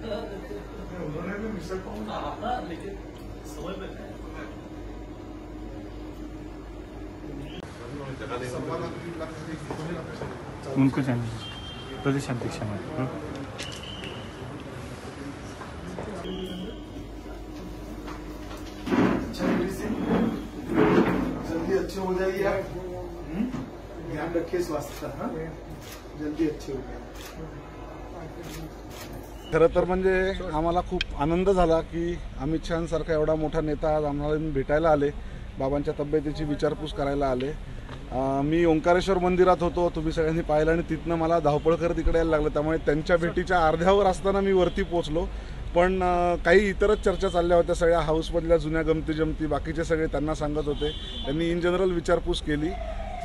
उन्होंने भी मिसल पाव लेकिन समय में है उनको जाने प्रदेश अध्यक्ष हमारे जल्दी अच्छे हो जाइए आप? ध्यान रखिए स्वास्थ्य का हाँ जल्दी अच्छे हो जाइए खरं तर म्हणजे आम्हाला खूप आनंद झाला की अमित शहासारखा एवढा मोठा नेता आज आम्हाला भेटायला आले. बाबांच्या तब्येतीची विचारपूस करायला आले. मी ओंकारेश्वर मंदिरात होतो तुम्ही सगळ्यांनी पाहिलं आणि तिथनं मला धावपळ करत इकडे यायला लागलं. त्यामुळे त्यांच्या भेटीच्या अर्ध्यावर असताना मी वरती पोहोचलो. पण काही इतरच चर्चा चालल्या होत्या. सगळ्या हाऊसमधल्या जुन्या गमती जमती बाकीचे सगळे त्यांना सांगत होते. त्यांनी इन जनरल विचारपूस केली.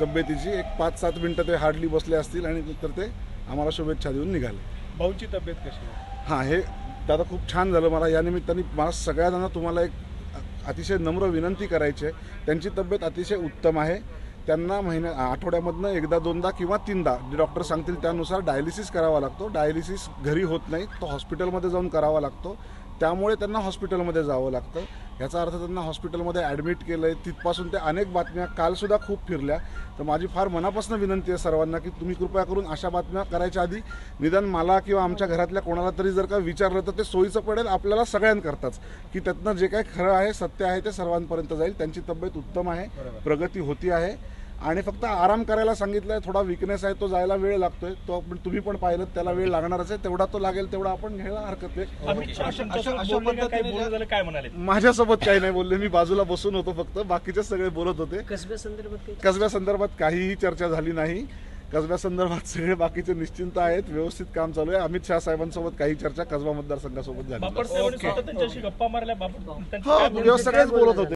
तब्येतीची एक पाच सात मिनटं ते हार्डली बसले असतील आणि नंतर ते आम्हाला शुभेच्छा देऊन निघाले. भाऊची तब्येत कशी आहे? हां हे दादा खूप छान झालं. मला या निमित्ताने मला सगळ्यांना तुम्हाला एक अतिशय नम्र विनंती करायची आहे. त्यांची तब्येत अतिशय उत्तम आहे. त्यांना महिन्या आठवड्यामधनं एकदा दोनदा किंवा तीनदा जे डॉक्टर सांगतील त्यानुसार डायलिसिस करावा लागतो. डायलिसिस घरी होत नाही तो हॉस्पिटलमध्ये जाऊन करावा लागतो. त्यामुळे त्यांना हॉस्पिटलमध्ये जावं लागतं. याचा अर्थ त्यांना हॉस्पिटलमध्ये ॲडमिट केलं आहे तिथपासून ते अनेक बातम्या कालसुद्धा खूप फिरल्या. तर माझी फार मनापासून विनंती आहे सर्वांना की तुम्ही कृपया करून अशा बातम्या करायच्या आधी निदान मला किंवा आमच्या घरातल्या कोणाला तरी जर का विचारलं तर ते सोयीचं पडेल. आपल्याला सगळ्यांकरताच की त्यातनं जे काही खरं आहे सत्य आहे ते सर्वांपर्यंत जाईल. त्यांची तब्येत उत्तम आहे. प्रगती होती आहे. आणि फक्त आराम करायला सांगितलंय थोडा विकनेस आहे तो जायला वेळ लागतोय. तो आपण तुम्ही पण पाहिलं त्याला वेळ लागणारच आहे. तेवढा तो लागेल तेवढा आपण घ्यायला हरकत नाही. माझ्यासोबत काही नाही बोलले. मी बाजूला बसून होतो फक्त. बाकीचे सगळे बोलत होते. कसब्या संदर्भात काही कसब्या संदर्भात काहीही चर्चा झाली नाही. कसब्या संदर्भात सगळे बाकीचे निश्चिंत आहेत. व्यवस्थित काम चालू आहे. अमित शहा साहेबांसोबत काही चर्चा कसबा मतदारसंघासोबत झाली. हो सगळेच बोलत होते.